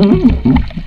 Mm-hmm.